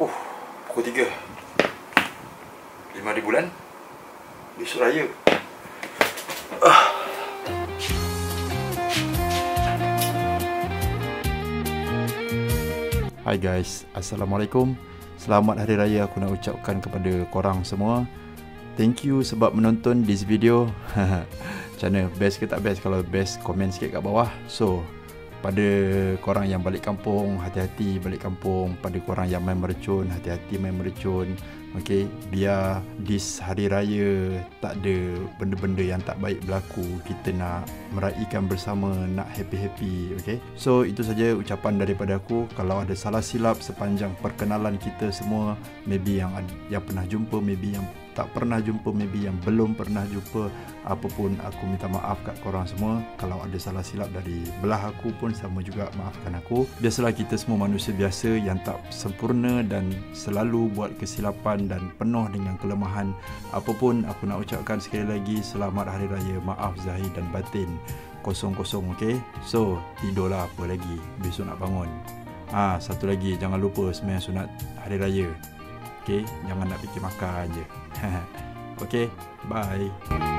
Oh, pukul 3 5 hari bulan. Besok raya. Ah. Hai guys, Assalamualaikum. Selamat Hari Raya aku nak ucapkan kepada korang semua. Thank you sebab menonton this video. Macam mana, best ke tak best? Kalau best, komen sikit kat bawah. So, pada korang yang balik kampung hati-hati balik kampung. Pada korang yang main mercun hati-hati main mercun. Okey biar this hari raya tak ada benda-benda yang tak baik berlaku. Kita nak meraihkan bersama nak happy-happy okey? So itu saja ucapan daripada aku. Kalau ada salah silap sepanjang perkenalan kita semua maybe yang yang pernah jumpa maybe yang tak pernah jumpa maybe yang belum pernah jumpa apapun aku minta maaf kat korang semua. Kalau ada salah silap dari belah aku pun sama juga maafkan aku. Biasalah kita semua manusia biasa yang tak sempurna dan selalu buat kesilapan dan penuh dengan kelemahan. Apapun aku nak ucapkan sekali lagi selamat hari raya maaf zahir dan batin kosong-kosong okey? So tidurlah apa lagi? Besok nak bangun. Ah ha, satu lagi jangan lupa sembahyang sunat hari raya okey jangan nak fikir makan je Okay, bye.